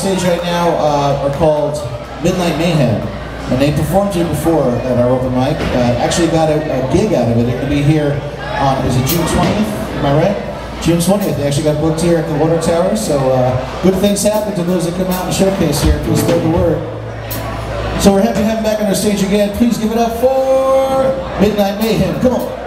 stage right now uh, are called Midnight Mayhem. And they performed here before at our open mic. Uh, actually got a, a, gig out of it. It'll be here on, is it June 20th? Am I right? June 20th. They actually got booked here at the Water Tower. So uh, good things happen to those that come out and showcase here. Please spread the word. So we're happy to have them back on our stage again. Please give it up for Midnight Mayhem. Come on.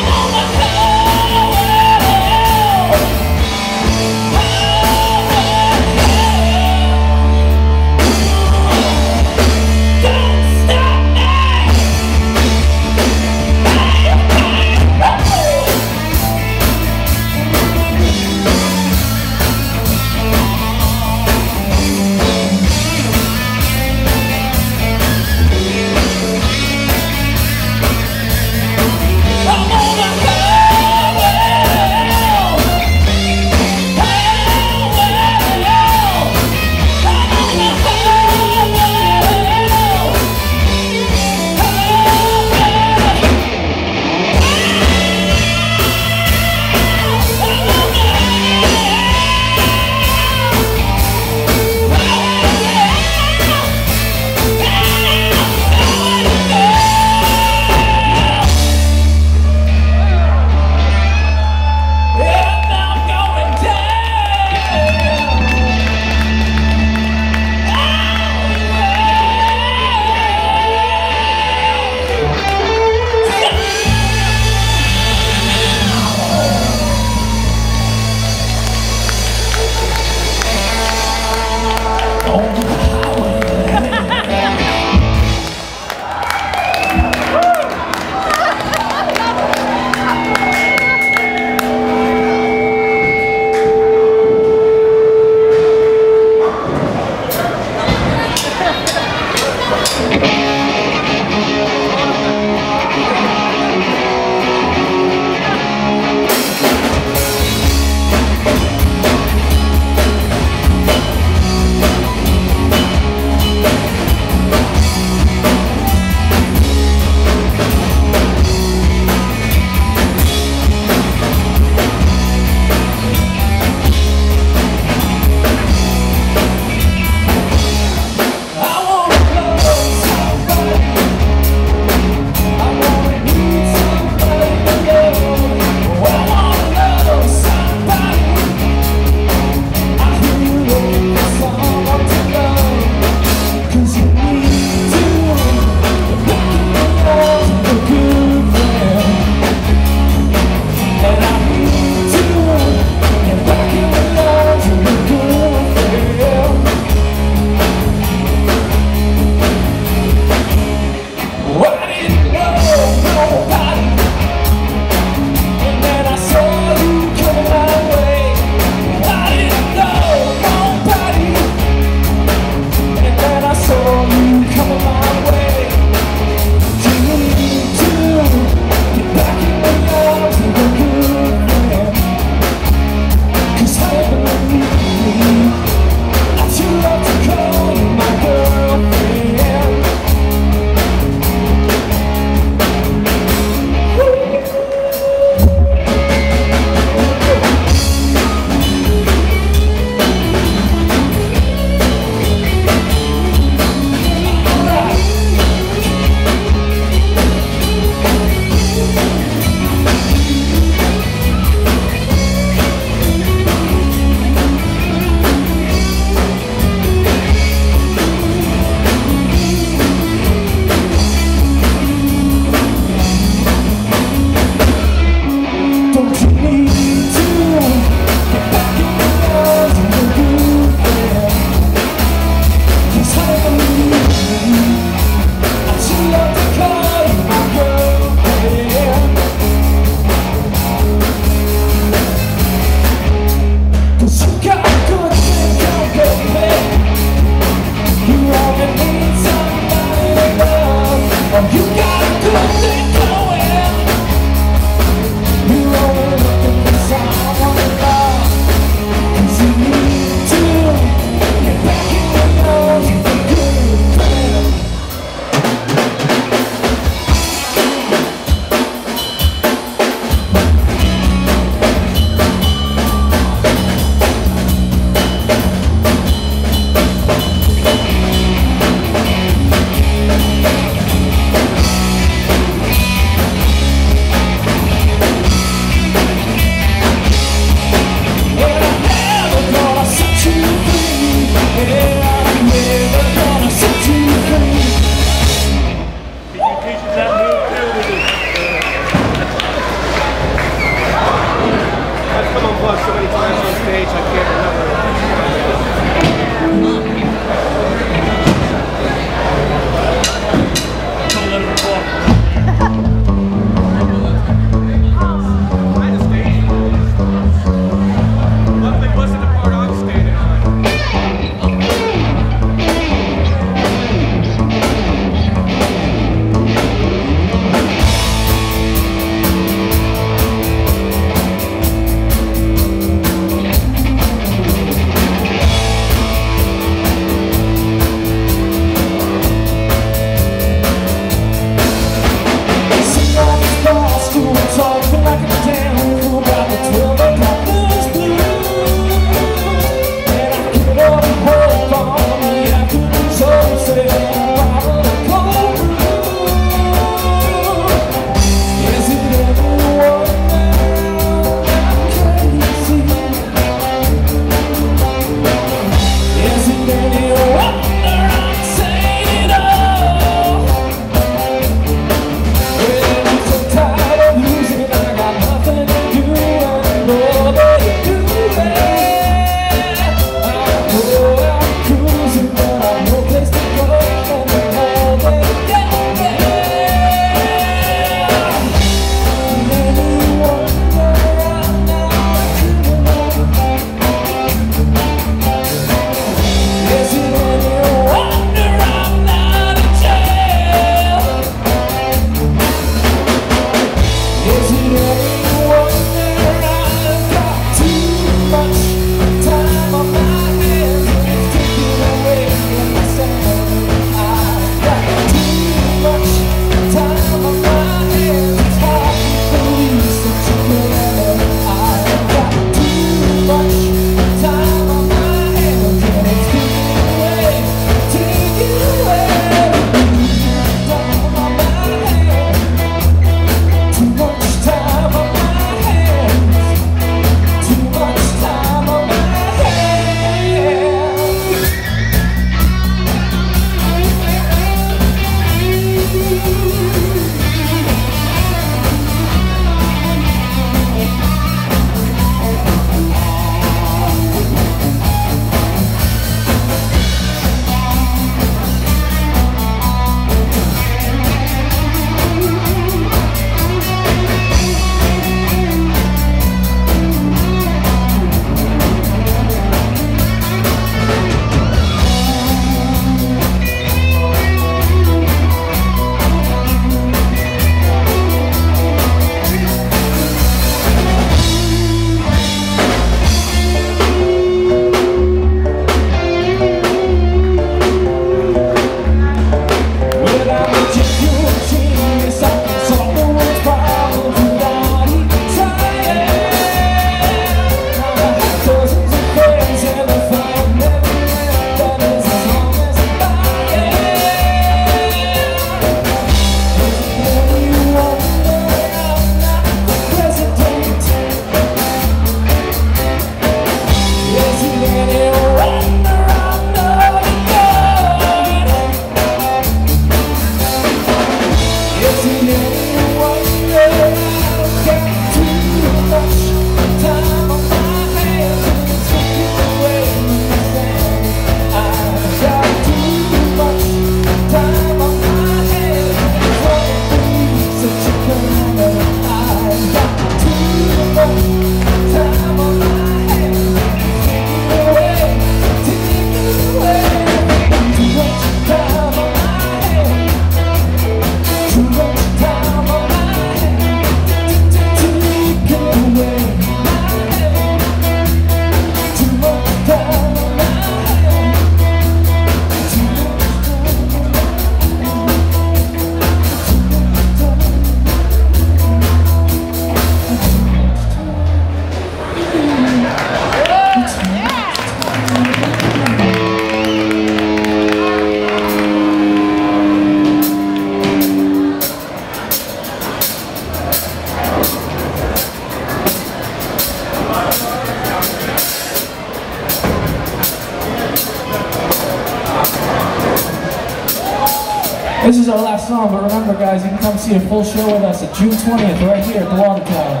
This is our last song, but remember guys, you can come see a full show with us at June 20th right here at the Water Tower.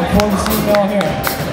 Look forward to seeing you all here.